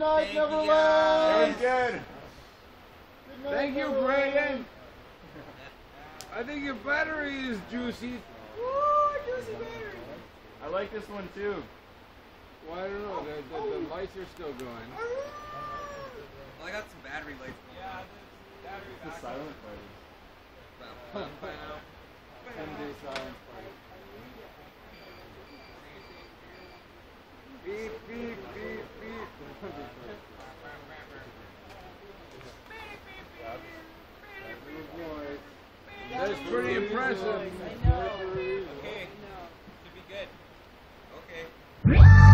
night, Thank you, Neverland. Very good. Good night, Thank you, Neverland. Brayden. I think your battery is juicy. Ooh, juicy battery. I like this one too. Well, I don't know. The, the, the lights are still going. Well, I got some battery lights. Yeah, The silent party. Ten day silence party. Beep, beep, beep, that's pretty impressive. Okay. should be good. Okay.